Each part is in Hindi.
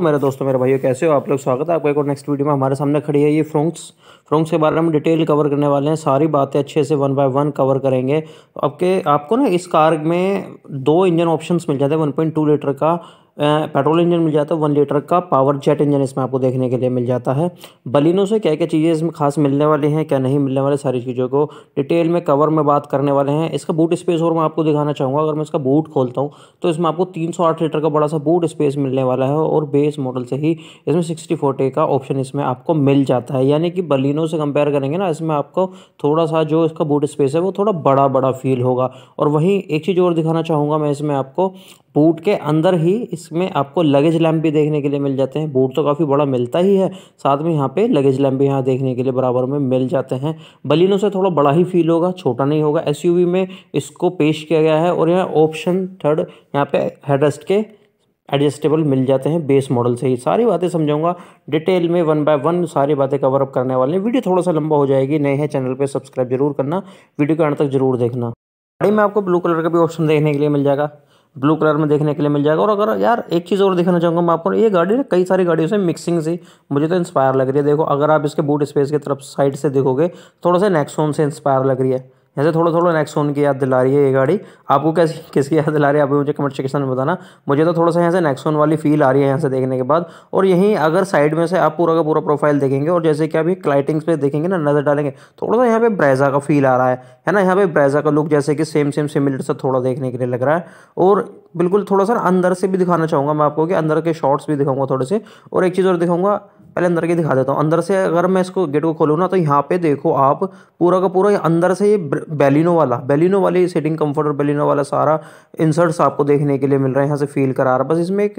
तो मेरे दोस्तों, मेरे भाइयों, कैसे हो? आप लोग स्वागत है आपको एक और नेक्स्ट वीडियो में। हमारे सामने खड़ी है ये फ्रोंक्स। फ्रोंक्स के बारे में डिटेल कवर करने वाले हैं। सारी बातें अच्छे से वन बाय वन कवर करेंगे। आपके, आपको ना इस कार में दो इंजन ऑप्शंस मिल जाते हैं वन पॉइंट टू लीटर का। पेट्रोल इंजन मिल जाता है वन लीटर का पावर जेट इंजन इसमें आपको देखने के लिए मिल जाता है। बलिनो से क्या क्या चीज़ें इसमें खास मिलने वाली हैं, क्या नहीं मिलने वाले, सारी चीज़ों को डिटेल में कवर में बात करने वाले हैं। इसका बूट स्पेस और मैं आपको दिखाना चाहूँगा, अगर मैं इसका बूट खोलता हूँ तो इसमें आपको तीन लीटर का बड़ा सा बूट स्पेस मिलने वाला है और बेस मॉडल से ही इसमें सिक्सटी फोर्टी का ऑप्शन इसमें आपको मिल जाता है। यानी कि बलिनो से कंपेयर करेंगे ना, इसमें आपको थोड़ा सा जो इसका बूट स्पेस है, वो थोड़ा बड़ा बड़ा फील होगा। और वहीं एक चीज़ और दिखाना चाहूँगा मैं इसमें आपको बूट के अंदर ही इसमें आपको लगेज लैम्प भी देखने के लिए मिल जाते हैं। बूट तो काफ़ी बड़ा मिलता ही है। साथ में यहाँ पे लगेज लैम्प भी यहाँ देखने के लिए बराबर में मिल जाते हैं। बलिनो से थोड़ा बड़ा ही फील होगा, छोटा नहीं होगा। एसयूवी में इसको पेश किया गया है और यहाँ ऑप्शन थर्ड यहाँ पे हेडरेस्ट के एडजस्टेबल मिल जाते हैं बेस मॉडल से ही। सारी बातें समझाऊँगा। डिटेल में वन बाय वन सारी बातें कवर अप करने वाले हैं। वीडियो थोड़ा सा लंबा हो जाएगी। नए हैं चैनल पर सब्सक्राइब ज़रूर करना। वीडियो के अंत तक ज़रूर देखना। गाड़ी में आपको ब्लू कलर का भी ऑप्शन देखने के लिए मिल जाएगा। ब्लू कलर में देखने के लिए मिल जाएगा। और अगर यार एक चीज़ और देखना चाहूँगा मैं आपको, ये गाड़ी ना कई सारी गाड़ियों से मिक्सिंग सी, मुझे तो इंस्पायर लग रही है। देखो, अगर आप इसके बूट स्पेस की तरफ़ साइड से देखोगे, थोड़ा सा नेक्सोन से इंस्पायर लग रही है। ऐसे थोड़ा थोड़ा नेक्सोन की याद दिला रही है ये गाड़ी। आपको कैसी किसकी याद दिला रही है? आप मुझे कमेंट सेक्शन में बताना। मुझे तो थोड़ा सा यहाँ से नेक्सोन वाली फील आ रही है यहाँ से देखने के बाद। और यहीं अगर साइड में से आप पूरा का पूरा प्रोफ़ाइल देखेंगे और जैसे कि अभी क्लाइटिंग्स पे देखेंगे ना, नज़र डालेंगे, थोड़ा सा यहाँ पे ब्रेजा का फील आ रहा है। है ना? यहाँ पे ब्रेजा का लुक जैसे कि सेम सेम सिमिलर से थोड़ा देखने के लिए लग रहा है। और बिल्कुल थोड़ा सा अंदर से भी दिखाना चाहूँगा मैं आपको कि अंदर के शॉर्ट्स भी दिखाऊँगा थोड़े से। और एक चीज़ और दिखाऊँगा पहले अंदर के दिखा देता हूँ। अंदर से अगर मैं इसको गेट को खोलूँ ना तो यहाँ पे देखो आप पूरा का पूरा अंदर से ये बेलिनो वाला, बेलिनो वाली सेटिंग कंफर्ट और बेलिनो वाला सारा इंसर्ट्स आपको देखने के लिए मिल रहा है, यहाँ से फील करा रहा है। बस इसमें एक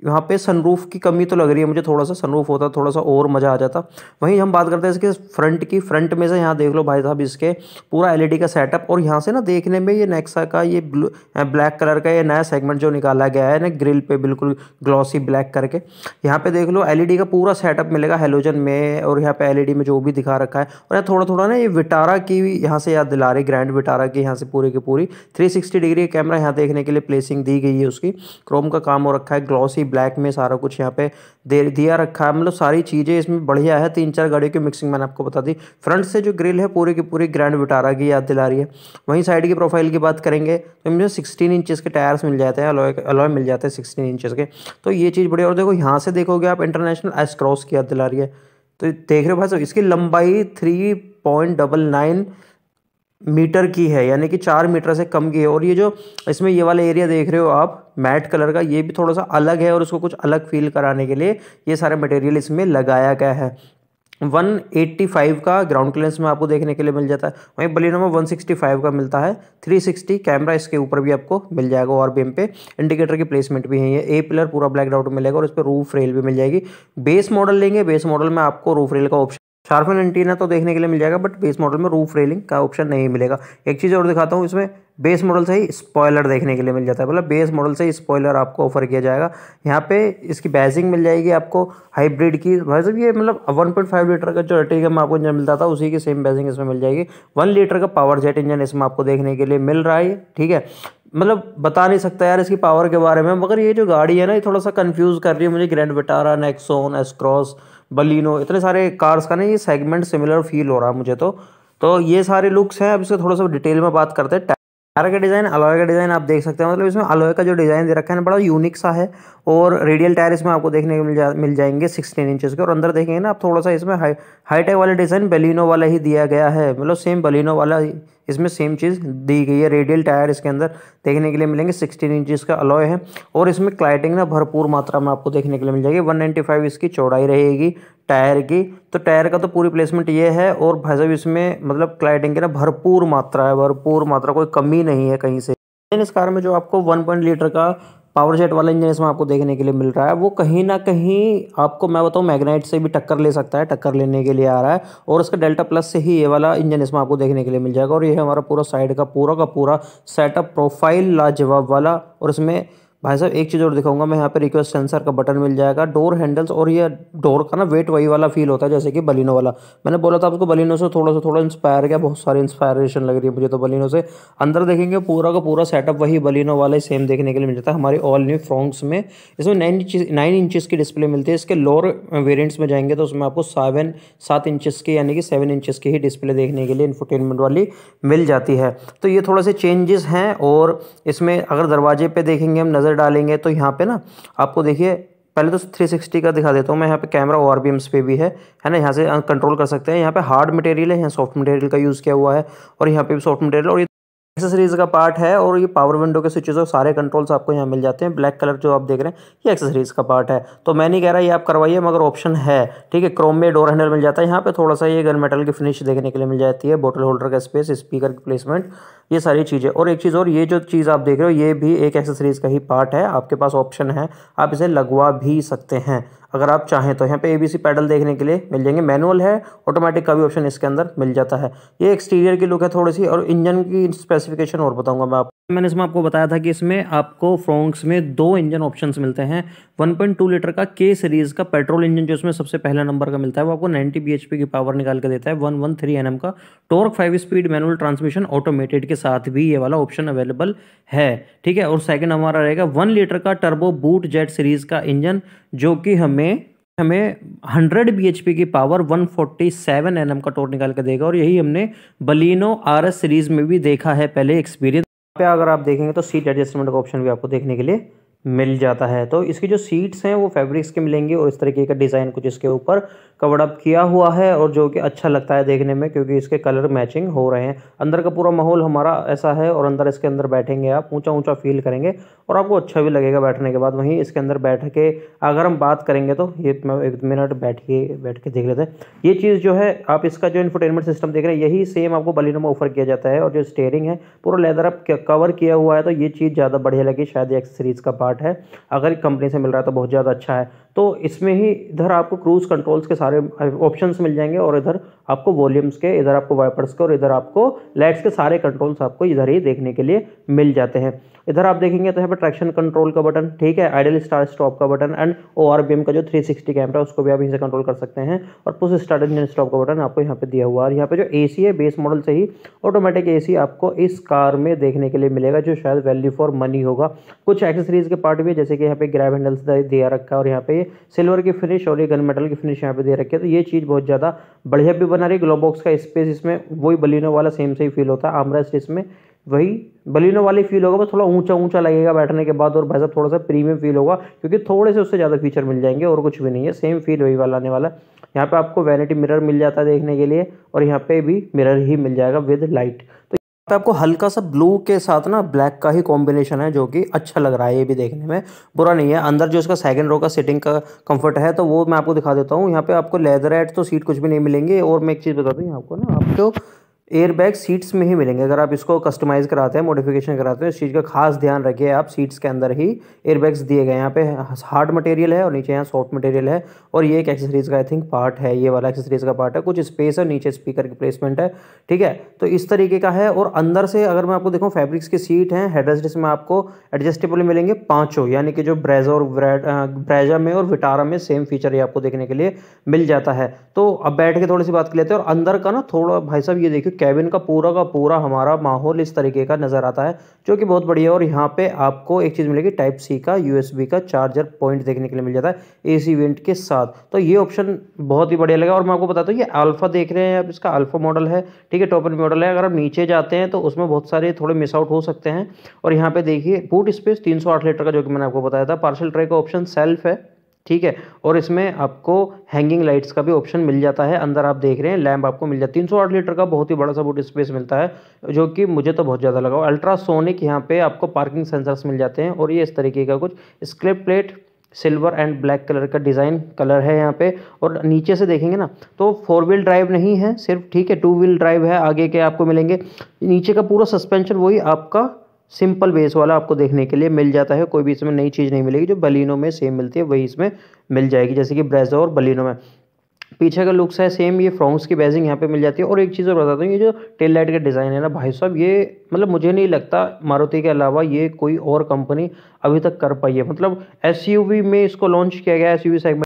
यहाँ पे सनरूफ की कमी तो लग रही है, मुझे थोड़ा सा सनरूफ होता, थोड़ा सा और मज़ा आ जाता। वहीं हम बात करते हैं इसके फ्रंट की फ्रंट में से यहाँ देख लो भाई साहब, इसके पूरा एलईडी का सेटअप और यहाँ से ना देखने में ये नेक्सा का ये ब्लैक कलर का ये नया सेगमेंट जो निकाला गया है ना ग्रिल पे बिल्कुल ग्लॉसी ब्लैक करके। यहाँ पे देख लो एलईडी का पूरा सेटअप मिलेगा हेलोजन में, और यहाँ पे एल में जो भी दिखा रखा है। और यहाँ थोड़ा थोड़ा ना ये विटारा की यहाँ से याद दिला रही ग्रैंड विटारा की यहाँ से पूरी की पूरी। थ्री डिग्री कैमरा यहाँ देखने के लिए प्लेसिंग दी गई है उसकी। क्रोम का काम हो रखा है ग्लॉसी ब्लैक में सारा कुछ यहाँ पे दे दिया रखा है। मतलब सारी चीज़ें इसमें बढ़िया है। तीन चार गाड़ियों की मिक्सिंग मैंने आपको बता दी। फ्रंट से जो ग्रिल है, पूरी की पूरी ग्रैंड विटारा की याद दिला रही है। वहीं साइड की प्रोफ़ाइल की बात करेंगे तो मुझे सिक्सटीन इंचज़ के टायर्स मिल जाते हैं। अलॉय मिल जाते हैं सिक्सटीन इंचज़ के। तो ये चीज़ बढ़िया। और देखो, यहाँ से देखोगे आप इंटरनेशनल एस क्रॉस की याद दिला रही है। तो देख रहे हो भाई इसकी लंबाई three point double nine metre की है, यानी कि चार मीटर से कम की है। और ये जो इसमें ये वाला एरिया देख रहे हो आप मैट कलर का, ये भी थोड़ा सा अलग है और उसको कुछ अलग फील कराने के लिए ये सारे मटेरियल इसमें लगाया गया है। 185 का ग्राउंड क्लियरेंस में आपको देखने के लिए मिल जाता है। वहीं बलिनो में 165 का मिलता है। 360 कैमरा इसके ऊपर भी आपको मिल जाएगा और बीम पे। इंडिकेटर की प्लेसमेंट भी है ये। ए पिलर पूरा ब्लैक आउट मिलेगा और इस पर रूफ रेल भी मिल जाएगी। बेस मॉडल लेंगे। बेस मॉडल में आपको रूफ रेल का ऑप्शन शार्पन एंटीना तो देखने के लिए मिल जाएगा बट बेस मॉडल में रूफ रेलिंग का ऑप्शन नहीं मिलेगा। एक चीज़ और दिखाता हूँ, इसमें बेस मॉडल से ही स्पॉयलर देखने के लिए मिल जाता है। मतलब बेस मॉडल से ही स्पॉयलर आपको ऑफ़र किया जाएगा। यहाँ पे इसकी बैजिंग मिल जाएगी आपको हाइब्रिड की। साहब ये मतलब 1.5 लीटर का जो अर्टिगा में आपको इंजन मिलता था, उसी की सेम बैजिंग इसमें मिल जाएगी। वन लीटर का पावर जेट इंजन इसमें आपको देखने के लिए मिल रहा है, ठीक है? मतलब बता नहीं सकता यार इसकी पावर के बारे में, मगर ये जो गाड़ी है ना, ये थोड़ा सा कंफ्यूज कर रही है मुझे। Grand Vitara Nexon S Cross Baleno इतने सारे कार्स का ना ये सेगमेंट सिमिलर फील हो रहा है मुझे तो। तो ये सारे लुक्स हैं, अब इससे थोड़ा सा डिटेल में बात करते हैं। टायर का डिज़ाइन अलॉय का डिज़ाइन आप देख सकते हैं। मतलब इसमें अलॉय का जो डिज़ाइन दे रखा है ना, बड़ा यूनिक सा है और रेडियल टायर इसमें आपको देखने को मिल जा, मिल जाएँगे सिक्सटीन इंचज़ के। और अंदर देखेंगे ना आप थोड़ा सा इसमें हाई, हाईटेक वाला डिज़ाइन बेलिनो वाला ही दिया गया है। मतलब सेम बलिनो वाला इसमें सेम चीज़ दी गई है। रेडियल टायर इसके अंदर देखने के लिए मिलेंगे। सिक्सटीन इंचज़ का अलॉय है। और इसमें क्लाइटिंग ना भरपूर मात्रा में आपको देखने के लिए मिल जाएगी। वन इसकी चौड़ाई रहेगी। टायर की तो टायर का तो पूरी प्लेसमेंट ये है और भाई साहब इसमें मतलब क्लाइडिंग की ना भरपूर मात्रा है, भरपूर मात्रा, कोई कमी नहीं है कहीं से। इस कार में जो आपको वन पॉइंट लीटर का पावर जेट वाला इंजन इसमें आपको देखने के लिए मिल रहा है, वो कहीं ना कहीं आपको मैं बताऊँ मैग्नाइट से भी टक्कर ले सकता है, टक्कर लेने के लिए आ रहा है और उसका डेल्टा प्लस से ही ये वाला इंजन इसमें आपको देखने के लिए मिल जाएगा और ये हमारा पूरा साइड का पूरा का पूरा सेटअप प्रोफ़ाइल लाजवाब वाला और इसमें भाई साहब, एक चीज़ और दिखाऊँगा मैं, यहाँ पे रिक्वेस्ट सेंसर का बटन मिल जाएगा डोर हैंडल्स और ये डोर का ना वेट वही वाला फील होता है, जैसे कि बलिनो वाला। मैंने बोला था आपको बलिनो से थोड़ा सा, थोड़ा इंस्पायर किया, बहुत सारी इंस्पायरेशन लग रही है मुझे तो बलिनो से। अंदर देखेंगे, पूरा का पूरा सेटअप वही बलिनो वाला ही सेम देखने के लिए मिल जाता है, हमारे ऑल न्यू फ्रॉन्क्स में। इसमें नाइन इंच नाइन इंचज़ की डिस्प्ले मिलती है, इसके लोअर वेरियंट्स में जाएँगे तो उसमें आपको सेवन सात इंचज़ की, यानी कि सेवन इंचज़ की ही डिस्प्ले देखने के लिए इन्फोटेनमेंट वाली मिल जाती है। तो ये थोड़ा से चेंजेस हैं, और इसमें अगर दरवाजे पर देखेंगे हम, नज़र डालेंगे तो यहाँ पे ना आपको देखिए, पहले तो 360 का दिखा देता हूँ मैं, यहाँ पे कैमरा ओ पे भी है है ना? यहाँ से कंट्रोल कर सकते हैं। यहाँ पे हार्ड मटेरियल है, यहाँ सॉफ्ट मटेरियल का यूज़ किया हुआ है और यहाँ पे भी सॉफ्ट मटेरियल और ये एक्सेसरीज का पार्ट है और ये पावर विंडो के स्विचेस और सारे कंट्रोल्स आपको यहाँ मिल जाते हैं। ब्लैक कलर जो आप देख रहे हैं, ये एक्सेसरीज का पार्ट है। तो मैं नहीं कह रहा ये आप करवाइए, मगर ऑप्शन है। ठीक है क्रोम में डोर हैंडल मिल जाता है। यहाँ पे थोड़ा सा ये गन मेटल की फिनिश देखने के लिए मिल जाती है। बोटल होल्डर का स्पेस स्पीकर की प्लेसमेंट ये सारी चीज़ें। और एक चीज़ और, ये जो चीज़ आप देख रहे हो, ये भी एक एक्सेसरीज का ही पार्ट है। आपके पास ऑप्शन है। आप इसे लगवा भी सकते हैं। अगर आप चाहें तो यहाँ पे एबीसी पैडल देखने के लिए मिल जाएँगे। मैनुअल है ऑटोमेटिक का भी ऑप्शन इसके अंदर मिल जाता है। ये एक्सटीरियर की लुक है थोड़ी सी और इंजन की स्पेसिफिकेशन और बताऊँगा मैं आपको। मैंने इसमें आपको बताया था कि इसमें आपको फ्रोंक्स में दो इंजन ऑप्शंस मिलते हैं। 1.2 लीटर का के सीरीज़ का पेट्रोल इंजन जो इसमें सबसे पहला नंबर का मिलता है, वो आपको 90 bhp की पावर निकाल के देता है। 113 एनएम का torque five speed manual transmission automated के साथ भी ये वाला ऑप्शन अवेलेबल है। ठीक है, और सेकेंड हमारा रहेगा वन लीटर का टर्बो बूट जेट सीरीज़ का इंजन, जो कि हमें हमें 100 bhp की पावर 147 एनएम का टोर निकाल के देगा। और यही हमने बलिनो आर सीरीज़ में भी देखा है, पहले एक्सपीरियंस पे अगर आप देखेंगे तो सीट एडजस्टमेंट का ऑप्शन भी आपको देखने के लिए मिल जाता है। तो इसकी जो सीट्स हैं, वो फैब्रिक्स के मिलेंगे और इस तरीके का डिज़ाइन कुछ इसके ऊपर कवर अप किया हुआ है और जो कि अच्छा लगता है देखने में क्योंकि इसके कलर मैचिंग हो रहे हैं। अंदर का पूरा माहौल हमारा ऐसा है और अंदर इसके अंदर बैठेंगे आप, ऊँचा ऊँचा फील करेंगे और आपको अच्छा भी लगेगा बैठने के बाद। वहीं इसके अंदर बैठ के अगर हम बात करेंगे तो ये एक मिनट बैठिए, बैठ के देख लेते हैं। ये चीज़ जो है, आप इसका जो इन्फोटेनमेंट सिस्टम देख रहे हैं, यही सेम आपको बलिनो में ऑफ़र किया जाता है और जो स्टेयरिंग है, पूरा लेदर अप कवर किया हुआ है। तो ये चीज़ ज़्यादा बढ़िया लगी, शायद एक्सेसरीज़ का है। अगर कंपनी से मिल रहा है तो बहुत ज़्यादा अच्छा है। तो इसमें ही इधर आपको क्रूज़ कंट्रोल्स के सारे ऑप्शंस मिल जाएँगे और इधर आपको वॉल्यूम्स के, इधर आपको वाइपर्स के और इधर आपको लाइट्स के सारे कंट्रोल्स आपको इधर ही देखने के लिए मिल जाते हैं। इधर आप देखेंगे तो यहाँ पर ट्रैक्शन कंट्रोल का बटन ठीक है? आइडल स्टार स्टॉप का बटन एंड ओ का जो 360 कैमरा उसको भी आप यहीं से कंट्रोल कर सकते हैं। और पुश स्टार्ट इंजन स्टॉप का बटन आपको यहाँ पे दिया हुआ है। यहाँ पे जो एसी है बेस मॉडल से ही ऑटोमेटिक एसी आपको इस कार में देखने के लिए मिलेगा, जो शायद वैल्यू फॉर मनी होगा। कुछ एक्सेसरीज के पार्ट भी है, जैसे कि यहाँ पे ग्रैब हैंडल्स दिया रखा है और यहाँ पे सिल्वर की फिनिश और ये गन मेटल की फिनिश यहाँ पे दे रखी है। तो ये चीज़ बहुत ज़्यादा बढ़िया भी बना रही है। ग्लोबॉक्स का स्पेस इसमें, वही बलिनो वाला सेम से ही फील होता है। आमरेस्ट इसमें वही बलिनो वाली फील होगा, बस थोड़ा ऊँचा ऊँचा लगेगा बैठने के बाद और भाई साहब थोड़ा सा प्रीमियम फील होगा, क्योंकि थोड़े से उससे ज़्यादा फीचर मिल जाएँगे और कुछ भी नहीं है सेम फील वही वाला आने वाला यहाँ पे आपको वैनिटी मिरर मिल जाता है देखने के लिए और यहाँ पे भी मिरर ही मिल जाएगा विद लाइट तो पे आपको हल्का सा ब्लू के साथ ना ब्लैक का ही कॉम्बिनेशन है, जो कि अच्छा लग रहा है ये भी देखने में। बुरा नहीं है, अंदर जो इसका सेकंड रो का सीटिंग का कंफर्ट है तो वो मैं आपको दिखा देता हूँ। यहाँ पे आपको लेदर एट तो सीट कुछ भी नहीं मिलेंगे और मैं एक चीज़ बता दूँ आपको ना आपको एयर बैग सीट्स में ही मिलेंगे। अगर आप इसको कस्टमाइज़ कराते हैं मॉडिफिकेशन कराते हैं, इस चीज़ का खास ध्यान रखिए आप सीट्स के अंदर ही एयर बैग्स दिए गए यहाँ पे हार्ड मटेरियल है और नीचे यहाँ सॉफ्ट मटेरियल है और ये एक एक्सेसरीज का आई थिंक पार्ट है। ये वाला एक्सेसरीज का पार्ट है। कुछ स्पेस है, नीचे स्पीकर की प्लेसमेंट है, ठीक है? तो इस तरीके का है और अंदर से अगर मैं आपको देखूँ फैब्रिक्स की सीट है हेडरेस्ट इसमें आपको एडजस्टेबल मिलेंगे पाँचों, यानी कि जो ब्रेजा और ब्रेजा में और विटारा में सेम फीचर ये आपको देखने के लिए मिल जाता है। तो अब बैठ के थोड़ी सी बात कर लेते हैं और अंदर का ना थोड़ा, भाई साहब ये देखिए कैबिन का पूरा का पूरा हमारा माहौल इस तरीके का नज़र आता है, जो कि बहुत बढ़िया और यहाँ पे आपको एक चीज़ मिलेगी, टाइप सी का यूएसबी का चार्जर पॉइंट देखने के लिए मिल जाता है एसी वेंट के साथ। तो ये ऑप्शन बहुत ही बढ़िया लगा। और मैं आपको बताता हूँ, ये अल्फ़ा देख रहे हैं आप, इसका अल्फ़ा मॉडल है, ठीक है टॉपर मॉडल है। अगर आप नीचे जाते हैं तो उसमें बहुत सारे थोड़े मिस आउट हो सकते हैं। और यहाँ पर देखिए बूट स्पेस तीन सौ आठ लीटर का, जो कि मैंने आपको बताया था पार्सल ट्रे का ऑप्शन सेल्फ है। ठीक है? और इसमें आपको हैंगिंग लाइट्स का भी ऑप्शन मिल जाता है। अंदर आप देख रहे हैं लैम्प आपको मिल जाता है। तीन आठ लीटर का बहुत ही बड़ा सा बूट स्पेस मिलता है, जो कि मुझे तो बहुत ज़्यादा लगा। अल्ट्रासोनिक यहाँ पे आपको पार्किंग सेंसर्स मिल जाते हैं। और ये इस तरीके का कुछ script plate silver and black colour का डिज़ाइन कलर है यहाँ पे। और नीचे से देखेंगे ना तो फोर व्हील ड्राइव नहीं है, सिर्फ़ ठीक है टू व्हील ड्राइव है, आगे के आपको मिलेंगे। नीचे का पूरा सस्पेंशन वही आपका सिंपल बेस वाला आपको देखने के लिए मिल जाता है। कोई भी इसमें नई चीज़ नहीं मिलेगी, जो बलिनो में सेम मिलती है, वही इसमें मिल जाएगी, जैसे कि ब्रेजो और बलिनो में। पीछे का लुक्स है, सेम ये फ्रॉन्क्स की बेजिंग यहाँ पे मिल जाती है। और एक चीज़ और बताता हूँ, ये जो टेल लाइट का डिज़ाइन है ना भाई साहब, ये मतलब मुझे नहीं लगता मारुति के अलावा ये कोई और कंपनी अभी तक कर पाई है। मतलब एसयूवी में इसको लॉन्च किया गया एस यू सेगमेंट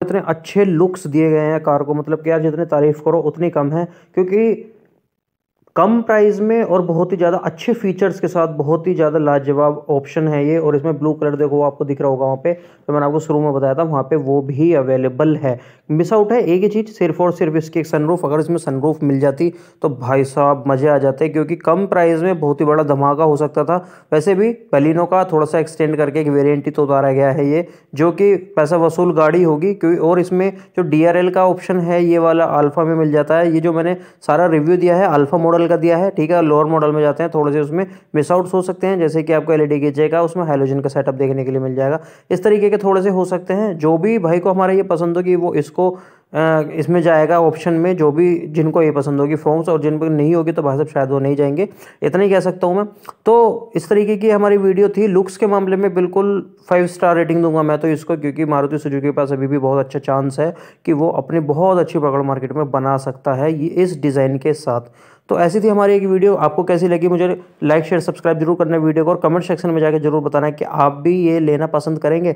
इतने अच्छे लुक्स दिए गए हैं कार को मतलब कि यार जितने तारीफ़ करो उतनी कम है, क्योंकि कम प्राइस में और बहुत ही ज़्यादा अच्छे फीचर्स के साथ बहुत ही ज़्यादा लाजवाब ऑप्शन है ये। और इसमें ब्लू कलर देखो आपको दिख रहा होगा वहाँ पे। तो मैंने आपको शुरू में बताया था, वहाँ पे वो भी अवेलेबल है। मिस आउट है एक ही चीज़, सिर्फ़ और सिर्फ़ इसकी एक सनरूफ अगर इसमें सनरूफ मिल जाती तो भाई साहब मज़े आ जाते, क्योंकि कम प्राइस में बहुत ही बड़ा धमाका हो सकता था। वैसे भी पेलिनो का थोड़ा सा एक्सटेंड करके एक वेरियंट तो उतारा गया है ये, जो कि पैसा वसूल गाड़ी होगी क्योंकि और इसमें जो डीआरएल का ऑप्शन है, ये वाला अल्फ़ा में मिल जाता है। ये जो मैंने सारा रिव्यू दिया है अल्फ़ा मॉडल मॉडल का दिया है, ठीक है? लोअर मॉडल में जाते हैं, थोड़े से उसमें मिस आउट हो सकते हैं, जैसे कि आपको एलईडी की जगह उसमें हाइलोजन का सेटअप देखने के लिए मिल जाएगा। इस तरीके के थोड़े से हो सकते हैं, जो भी भाई को हमारा ये पसंद हो कि वो इसको इसमें जाएगा ऑप्शन में, जो भी जिनको ये पसंद होगी फॉर्म्स और जिनको नहीं होगी तो भाई साहब शायद वो नहीं जाएँगे। इतना ही कह सकता हूँ मैं। तो इस तरीके की हमारी वीडियो थी। लुक्स के मामले में बिल्कुल फाइव स्टार रेटिंग दूँगा मैं तो इसको, क्योंकि मारुति सुजुकी के पास अभी भी बहुत अच्छा चांस है कि वो अपनी बहुत अच्छी पकड़ मार्केट में बना सकता है, ये इस डिज़ाइन के साथ। तो ऐसी थी हमारी एक वीडियो। आपको कैसी लगी मुझे लाइक शेयर सब्सक्राइब ज़रूर करना वीडियो को और कमेंट सेक्शन में जाकर ज़रूर बताना कि आप भी ये लेना पसंद करेंगे।